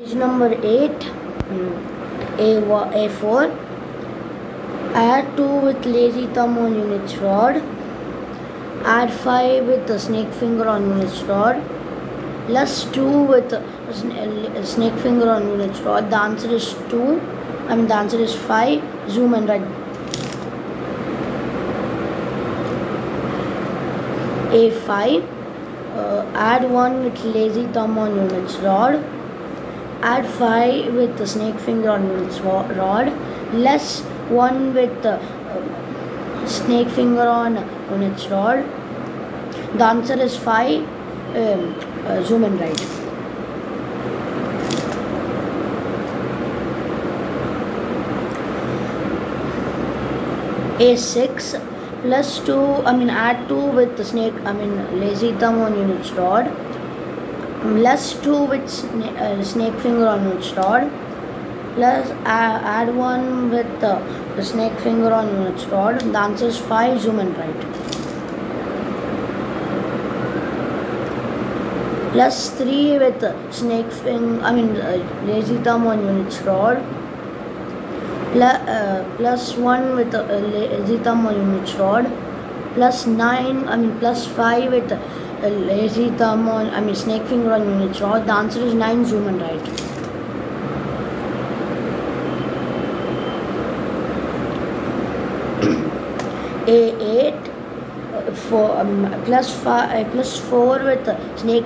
Page number 8, mm, A, A4. Add 2 with lazy thumb on units rod. Add 5 with the snake finger on units rod. Plus 2 with a sn- a snake finger on units rod. The answer is 2. I mean, the answer is 5. Zoom and write. A5. Uh, add 1 with lazy thumb on units rod add 5 with the snake finger on its rod. Less 1 with the uh, snake finger on, on its rod. The answer is 5 um, uh, zoom and write a6 plus 2 i mean add 2 with the snake i mean lazy thumb on its rod plus 2 with sna- uh, snake finger on its rod. Plus uh, add 1 with uh, the snake finger on its rod. The answer is 5 zoom and write. Plus 3 with snake finger i mean uh, lazy thumb on its rod. Plus, uh, plus 1 with uh, lazy thumb on its rod. Plus 9 i mean plus 5 with lazy thumb on, I mean snake finger on units rod. The answer is 9 zoom and write. A8 uh, for um, plus five uh, plus 4 with snake